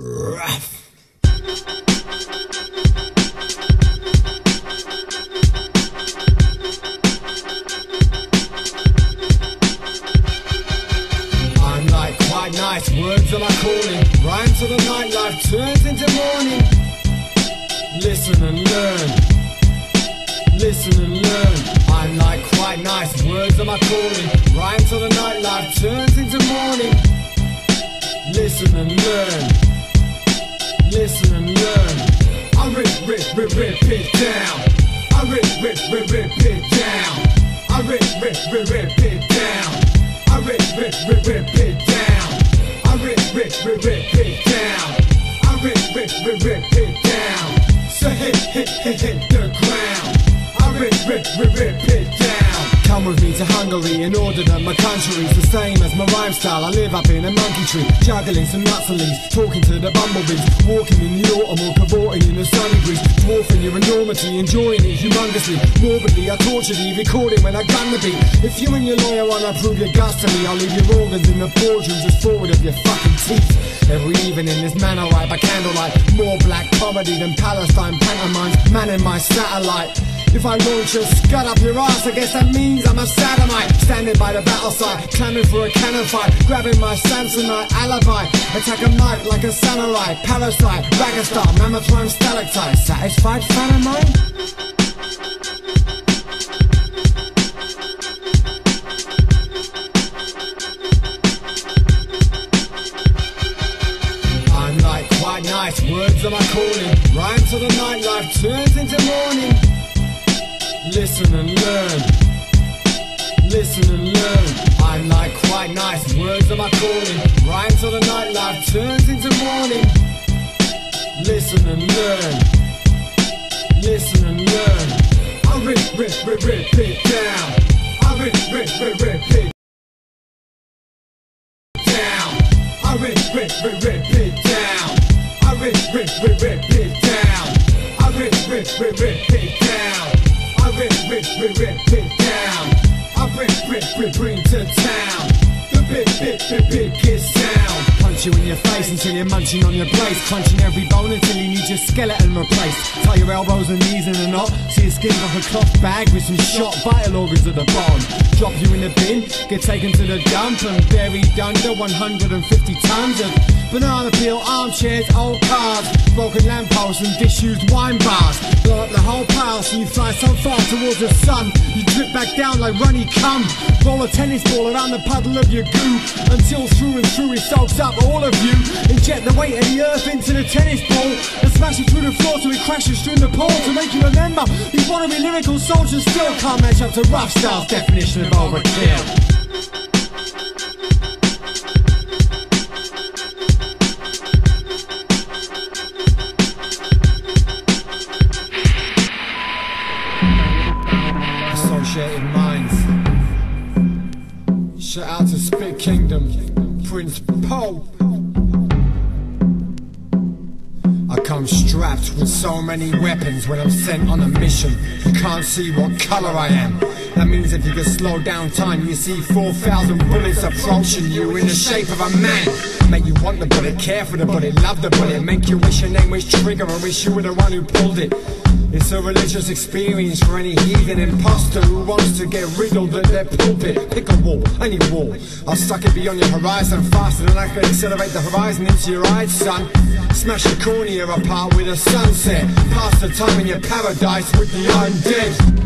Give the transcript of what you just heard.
Rough. I'm like quite nice, words are my calling. Rhyme till the nightlife turns into morning. Listen and learn. Listen and learn. I'm like quite nice, words are my calling. Rhyme till the nightlife turns into morning. Rip, rip, it down. I rip, rip, rip, rip it down. I rip, rip, rip, rip it down. I rip, rip, rip, rip it down. I rip, rip, rip, rip it down. So hit, hit, hit, hit the ground. I rip, rip, rip, rip it down. Come with me to Hungary in order that my country's the same as my rhyme style. I live up in a monkey tree, juggling some nuts and leaves, talking to the bumblebees, walking in the autumn or dwarfing your enormity, enjoying it humongously. Morbidly, I torture thee, recording when I gun the beat. If you and your lawyer wanna prove your guts to me, I'll leave your organs in the boardroom just forward of your fucking teeth. Every evening in this manner, right by candlelight, more black comedy than Palestine pantomimes, man in my satellite. If I launch a scud up your ass, I guess that means I'm a sodomite. Standing by the battle side, clamoring for a cannon fight, grabbing my Samsonite alibi. Attack a mic like a samurai, parasite, ragga star, mammoth stalactite. Satisfied fan of words are my calling. Rhyme till the nightlife turns into morning. Listen and learn. Listen and learn. I'm like quite nice, words are my calling. Rhyme till the nightlife turns into morning. Listen and learn. Listen and learn. I rip, rip, rip, rip it down. I rip, rip, rip, rip it down. I rip, rip, rip, rip it down. I rip, rip, rip, rip it down. I rip, rip, rip, rip. I rip, rip, it down. I rip, rip, rip, bring to town. The big, big, big, biggest sound. Punch you in your face until you're munching on your place. Crunching every bone until you need your skeleton replaced. Tie your elbows and knees in a knot. See your skin off a cloth bag with some shot vital organs at the bottom. Drop you in the bin, get taken to the dump and buried under 150 tons of banana peel, armchairs, old cars, broken lampposts and disused wine bars. Blow up the whole pile so you fly so far towards the sun. You drip back down like runny cum. Roll a tennis ball around the puddle of your goo until through and through it soaks up all of you. Inject the weight of the earth into the tennis ball and smash it through the floor till it crashes through the pool to make you remember these wannabe lyrical soldiers still can't match up to Ruffstylz's definition of overkill. Associated Minds. Shout out to Spit Kingdom, Prince Poe. I come strapped with so many weapons when I'm sent on a mission. You can't see what color I am. That means if you can slow down time, you see 4,000 bullets approaching you in the shape of a man. Make you want the bullet, care for the bullet, love the bullet, make you wish your name was Trigger or wish you were the one who pulled it. It's a religious experience for any heathen imposter who wants to get riddled at their pulpit. Pick a wall, any wall. I'll suck it beyond your horizon faster than I can accelerate the horizon into your eyes, son. Smash your cornea apart with a sunset. Pass the time in your paradise with the undead.